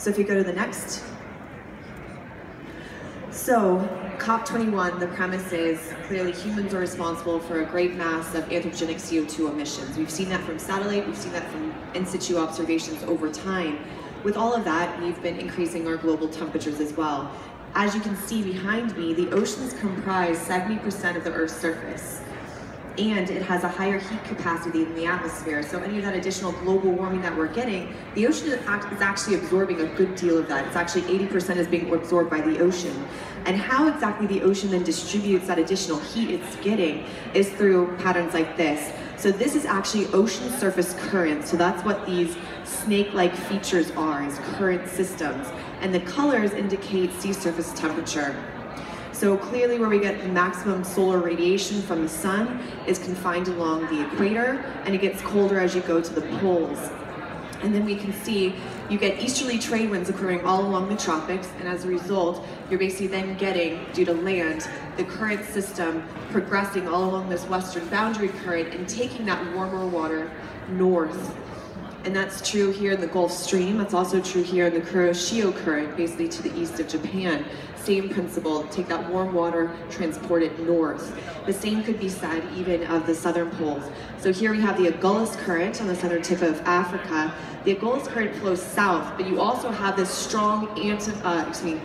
So if you go to the next. So COP21, the premise is clearly humans are responsible for a great mass of anthropogenic CO2 emissions. We've seen that from satellite, we've seen that from in situ observations over time. With all of that, we've been increasing our global temperatures as well. As you can see behind me, the oceans comprise 70% of the Earth's surface and it has a higher heat capacity than the atmosphere. So any of that additional global warming that we're getting, the ocean is actually absorbing a good deal of that. It's actually 80% is being absorbed by the ocean. And how exactly the ocean then distributes that additional heat it's getting is through patterns like this. So this is actually ocean surface currents. So that's what these snake-like features are, is current systems. And the colors indicate sea surface temperature. So clearly where we get the maximum solar radiation from the sun is confined along the equator and it gets colder as you go to the poles. And then we can see you get easterly trade winds occurring all along the tropics, and as a result, you're basically then getting, due to land, the current system progressing all along this western boundary current and taking that warmer water north. And that's true here in the Gulf Stream. That's also true here in the Kuroshio Current, basically to the east of Japan. Same principle, take that warm water, transport it north. The same could be said even of the southern poles. So here we have the Agulhas Current on the southern tip of Africa. The Agulhas Current flows south, but you also have this strong anti, uh, excuse me,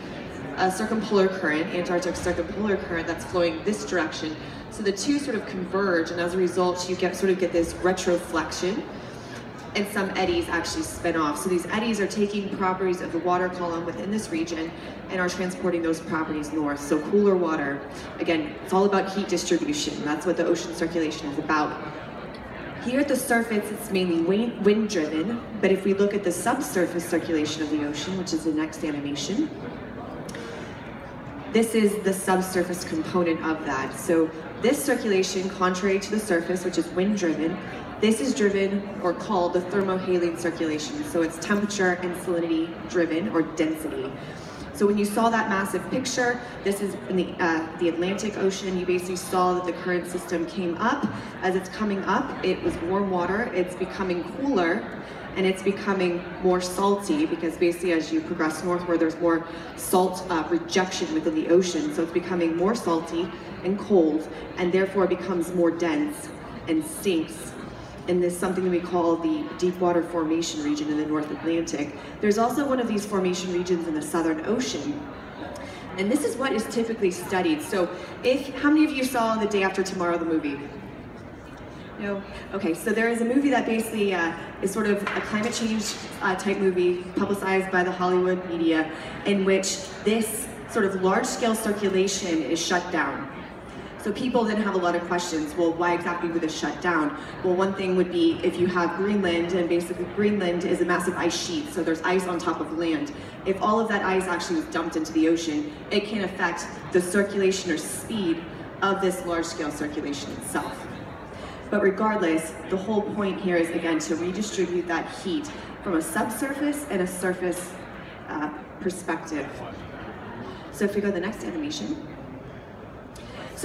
a circumpolar current, Antarctic circumpolar current that's flowing this direction. So the two sort of converge, and as a result, you get sort of get this retroflexion and some eddies actually spin off. So these eddies are taking properties of the water column within this region and are transporting those properties north. So cooler water, again, it's all about heat distribution. That's what the ocean circulation is about. Here at the surface, it's mainly wind driven, but if we look at the subsurface circulation of the ocean, which is the next animation, this is the subsurface component of that. So this circulation, contrary to the surface, which is wind driven, this is driven or called the thermohaline circulation. So it's temperature and salinity driven or density. So when you saw that massive picture, this is in the, uh, the Atlantic Ocean, you basically saw that the current system came up. As it's coming up, it was warm water, it's becoming cooler, and it's becoming more salty because basically as you progress northward, there's more salt uh, rejection within the ocean. So it's becoming more salty and cold, and therefore becomes more dense and sinks in this something that we call the deep water formation region in the North Atlantic. There's also one of these formation regions in the Southern Ocean. And this is what is typically studied. So if, how many of you saw The Day After Tomorrow, the movie? No? Okay, so there is a movie that basically uh, is sort of a climate change uh, type movie publicized by the Hollywood media in which this sort of large scale circulation is shut down. So people then have a lot of questions. Well, why exactly would this shut down? Well, one thing would be if you have Greenland, and basically Greenland is a massive ice sheet, so there's ice on top of land. If all of that ice actually was dumped into the ocean, it can affect the circulation or speed of this large-scale circulation itself. But regardless, the whole point here is, again, to redistribute that heat from a subsurface and a surface uh, perspective. So if we go to the next animation.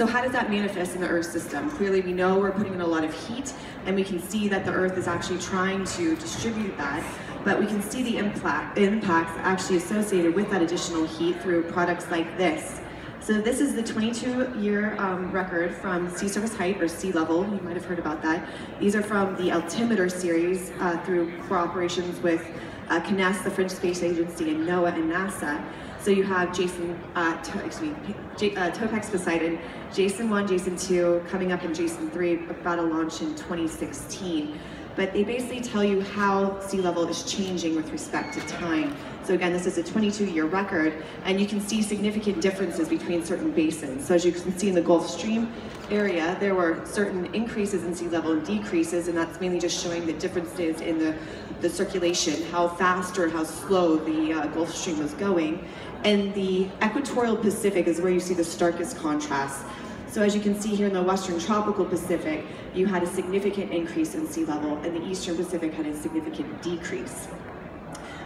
So how does that manifest in the Earth system? Clearly we know we're putting in a lot of heat and we can see that the Earth is actually trying to distribute that, but we can see the impact, impacts actually associated with that additional heat through products like this. So this is the 22-year um, record from sea surface height or sea level. You might have heard about that. These are from the altimeter series uh, through cooperations with uh, CNES, the French Space Agency, and NOAA and NASA. So you have Jason, uh, excuse me, J uh, Topex Poseidon, Jason 1, Jason 2, coming up in Jason 3, about to launch in 2016. But they basically tell you how sea level is changing with respect to time. So again, this is a 22-year record, and you can see significant differences between certain basins. So as you can see in the Gulf Stream area, there were certain increases in sea level and decreases, and that's mainly just showing the differences in the, the circulation, how fast or how slow the uh, Gulf Stream was going. And the equatorial Pacific is where you see the starkest contrast. So as you can see here in the western tropical Pacific, you had a significant increase in sea level, and the eastern Pacific had a significant decrease.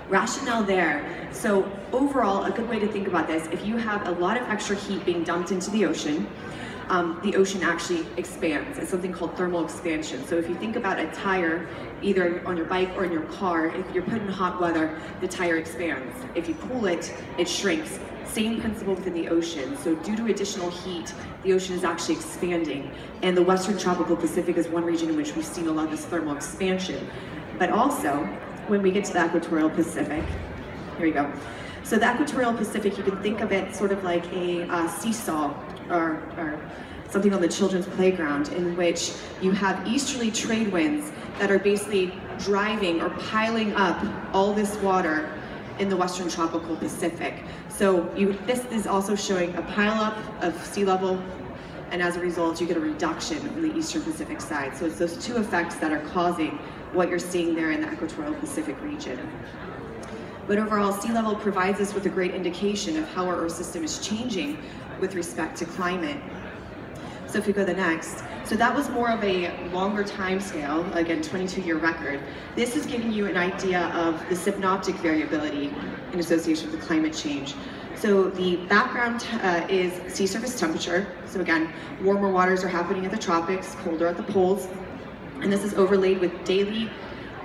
Rationale there. So overall, a good way to think about this, if you have a lot of extra heat being dumped into the ocean, um, the ocean actually expands. It's something called thermal expansion. So if you think about a tire, either on your bike or in your car, if you're put in hot weather, the tire expands. If you cool it, it shrinks. Same principle within the ocean. So due to additional heat, the ocean is actually expanding. And the Western Tropical Pacific is one region in which we've seen a lot of this thermal expansion. But also, when we get to the Equatorial Pacific, here we go. So the Equatorial Pacific, you can think of it sort of like a uh, seesaw or, or something on the children's playground in which you have easterly trade winds that are basically driving or piling up all this water in the Western Tropical Pacific. So you, this is also showing a pileup of sea level and as a result you get a reduction in the Eastern Pacific side. So it's those two effects that are causing what you're seeing there in the Equatorial Pacific region. But overall, sea level provides us with a great indication of how our Earth system is changing with respect to climate. So if we go to the next, so that was more of a longer time scale, again, 22 year record. This is giving you an idea of the synoptic variability in association with climate change. So the background uh, is sea surface temperature. So again, warmer waters are happening at the tropics, colder at the poles. And this is overlaid with daily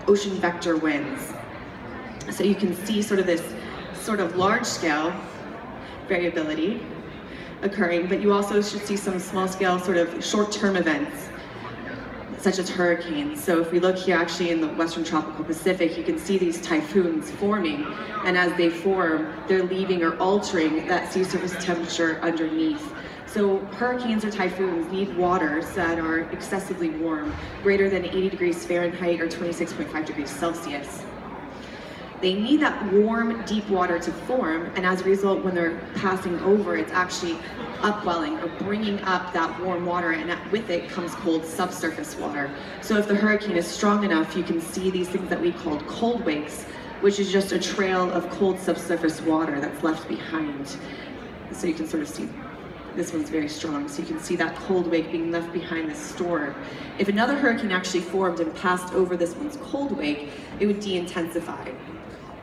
ocean vector winds. So you can see sort of this sort of large scale variability occurring, but you also should see some small scale sort of short-term events such as hurricanes. So if we look here actually in the Western Tropical Pacific, you can see these typhoons forming, and as they form, they're leaving or altering that sea surface temperature underneath. So hurricanes or typhoons need waters that are excessively warm, greater than 80 degrees Fahrenheit or 26.5 degrees Celsius. They need that warm, deep water to form, and as a result, when they're passing over, it's actually upwelling or bringing up that warm water, and with it comes cold subsurface water. So if the hurricane is strong enough, you can see these things that we call cold wakes, which is just a trail of cold subsurface water that's left behind. So you can sort of see this one's very strong, so you can see that cold wake being left behind the storm. If another hurricane actually formed and passed over this one's cold wake, it would de-intensify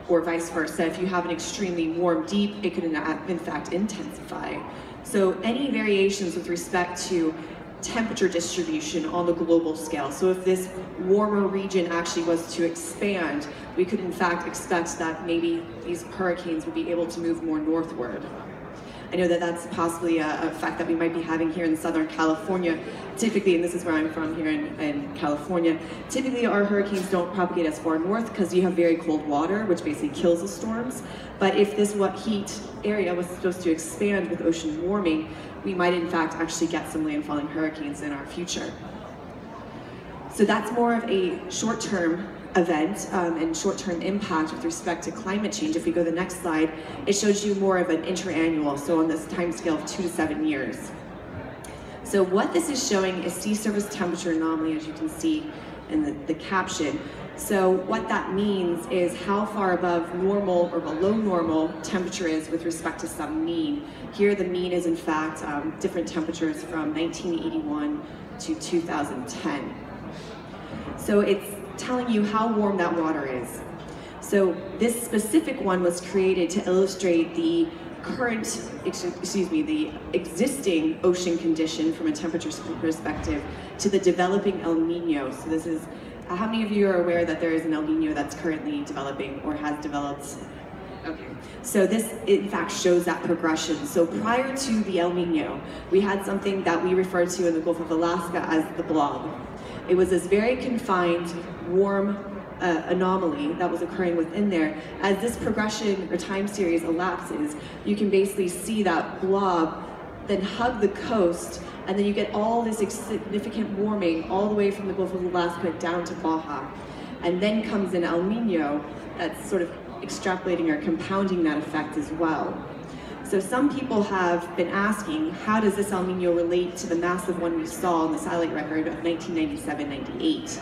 or vice versa. If you have an extremely warm deep, it could in fact intensify. So any variations with respect to temperature distribution on the global scale. So if this warmer region actually was to expand, we could in fact expect that maybe these hurricanes would be able to move more northward. I know that that's possibly a, a, fact that we might be having here in Southern California. Typically, and this is where I'm from here in, in California, typically our hurricanes don't propagate as far north because you have very cold water, which basically kills the storms. But if this what heat area was supposed to expand with ocean warming, we might in fact actually get some landfalling hurricanes in our future. So that's more of a short-term event um, and short-term impact with respect to climate change. If we go to the next slide, it shows you more of an interannual, so on this time scale of two to seven years. So what this is showing is sea surface temperature anomaly, as you can see in the, the caption. So what that means is how far above normal or below normal temperature is with respect to some mean. Here the mean is in fact um, different temperatures from 1981 to 2010. So it's telling you how warm that water is. So this specific one was created to illustrate the current, excuse me, the existing ocean condition from a temperature perspective to the developing El Nino. So this is, how many of you are aware that there is an El Nino that's currently developing or has developed? Okay, so this in fact shows that progression. So prior to the El Nino, we had something that we refer to in the Gulf of Alaska as the blob. It was this very confined, warm uh, anomaly that was occurring within there. As this progression or time series elapses, you can basically see that blob then hug the coast, and then you get all this significant warming all the way from the Gulf of Alaska down to Baja. And then comes an El Nino that's sort of extrapolating or compounding that effect as well. So some people have been asking, how does this El Nino relate to the massive one we saw in the satellite record of 1997-98?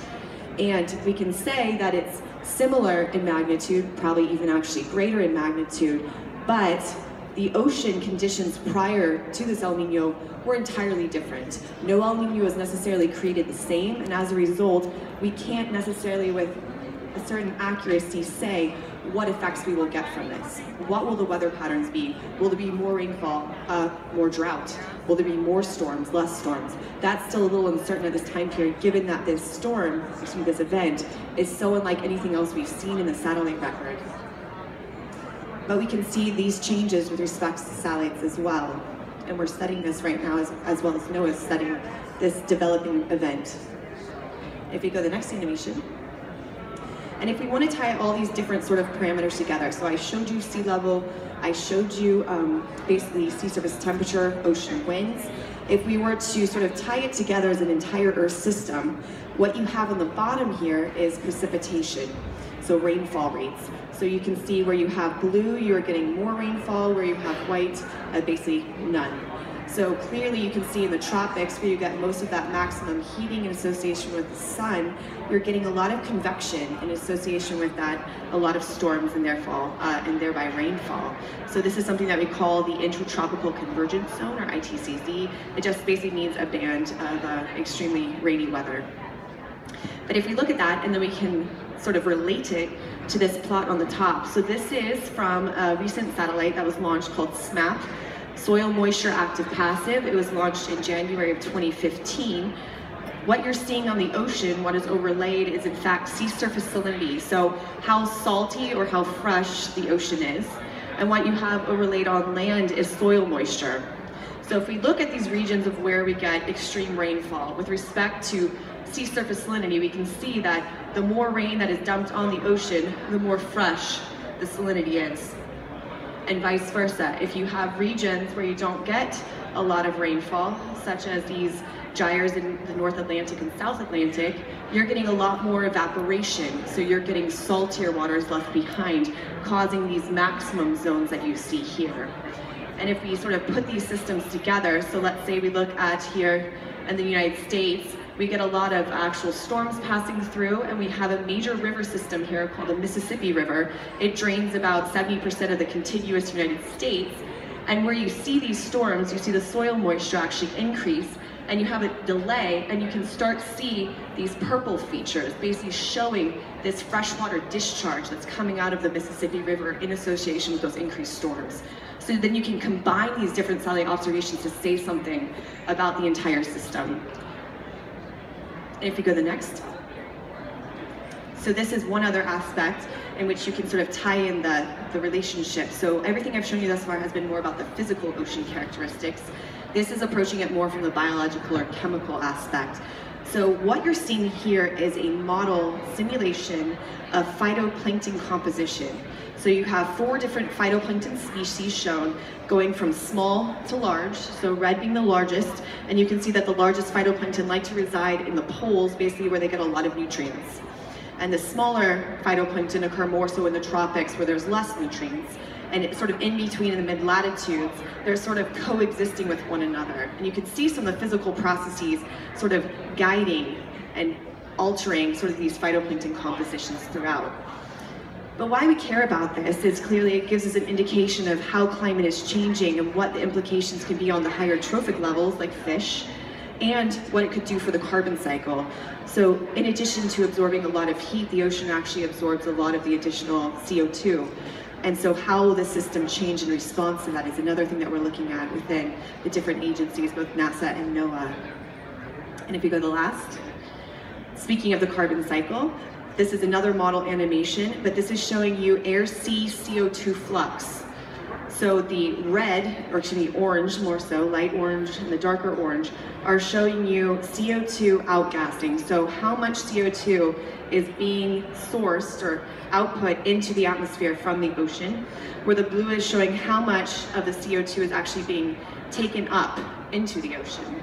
And we can say that it's similar in magnitude, probably even actually greater in magnitude, but the ocean conditions prior to this El Nino were entirely different. No El Nino is necessarily created the same, and as a result, we can't necessarily with a certain accuracy say what effects we will get from this. What will the weather patterns be? Will there be more rainfall, uh, more drought? Will there be more storms, less storms? That's still a little uncertain at this time period, given that this storm, excuse me, this event, is so unlike anything else we've seen in the satellite record. But we can see these changes with respect to satellites as well. And we're studying this right now as, as well as NOAA is studying this developing event. If we go to the next animation. And if we want to tie all these different sort of parameters together, so I showed you sea level, I showed you um, basically sea surface temperature, ocean winds. If we were to sort of tie it together as an entire Earth system, what you have on the bottom here is precipitation, so rainfall rates. So you can see where you have blue, you're getting more rainfall, where you have white, uh, basically none. So clearly you can see in the tropics where you get most of that maximum heating in association with the sun, you're getting a lot of convection in association with that, a lot of storms and therefore, uh, and thereby rainfall. So this is something that we call the Intertropical Convergence Zone, or ITCZ. It just basically means a band of uh, extremely rainy weather. But if we look at that and then we can sort of relate it to this plot on the top. So this is from a recent satellite that was launched called SMAP, Soil Moisture Active Passive. It was launched in January of 2015. What you're seeing on the ocean, what is overlaid, is in fact sea surface salinity. So how salty or how fresh the ocean is. And what you have overlaid on land is soil moisture. So if we look at these regions of where we get extreme rainfall, with respect to sea surface salinity, we can see that the more rain that is dumped on the ocean, the more fresh the salinity is and vice versa. If you have regions where you don't get a lot of rainfall, such as these gyres in the North Atlantic and South Atlantic, you're getting a lot more evaporation. So you're getting saltier waters left behind, causing these maximum zones that you see here. And if we sort of put these systems together, so let's say we look at here in the United States, we get a lot of actual storms passing through and we have a major river system here called the Mississippi River. It drains about 70% of the contiguous United States. And where you see these storms, you see the soil moisture actually increase and you have a delay and you can start see these purple features basically showing this freshwater discharge that's coming out of the Mississippi River in association with those increased storms. So then you can combine these different satellite observations to say something about the entire system. If you go to the next. So this is one other aspect in which you can sort of tie in the, the relationship. So everything I've shown you thus far has been more about the physical ocean characteristics. This is approaching it more from the biological or chemical aspect. So what you're seeing here is a model simulation of phytoplankton composition. So you have four different phytoplankton species shown going from small to large, so red being the largest, and you can see that the largest phytoplankton like to reside in the poles, basically where they get a lot of nutrients. And the smaller phytoplankton occur more so in the tropics where there's less nutrients. And it's sort of in between in the mid-latitudes, they're sort of coexisting with one another. And you can see some of the physical processes sort of guiding and altering sort of these phytoplankton compositions throughout. But why we care about this is clearly it gives us an indication of how climate is changing and what the implications can be on the higher trophic levels like fish and what it could do for the carbon cycle. So in addition to absorbing a lot of heat, the ocean actually absorbs a lot of the additional CO2. And so how will the system change in response to that is another thing that we're looking at within the different agencies, both NASA and NOAA. And if you go to the last, speaking of the carbon cycle, this is another model animation, but this is showing you air-sea CO2 flux. So the red, or excuse me, orange more so, light orange and the darker orange, are showing you CO2 outgassing. So how much CO2 is being sourced or output into the atmosphere from the ocean, where the blue is showing how much of the CO2 is actually being taken up into the ocean.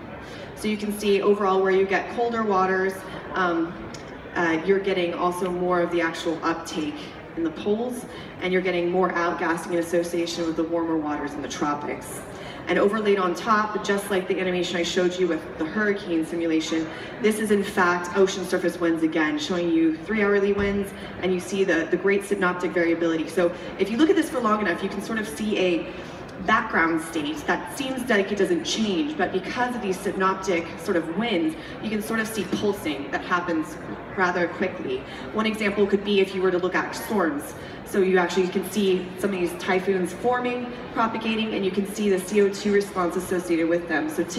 So you can see overall where you get colder waters, um, uh, you're getting also more of the actual uptake in the poles, and you're getting more outgassing in association with the warmer waters in the tropics. And overlaid on top, just like the animation I showed you with the hurricane simulation, this is in fact ocean surface winds again, showing you three hourly winds, and you see the, the great synoptic variability. So if you look at this for long enough, you can sort of see a background state that seems like it doesn't change, but because of these synoptic sort of winds, you can sort of see pulsing that happens rather quickly. One example could be if you were to look at storms. So you actually can see some of these typhoons forming, propagating, and you can see the CO2 response associated with them. So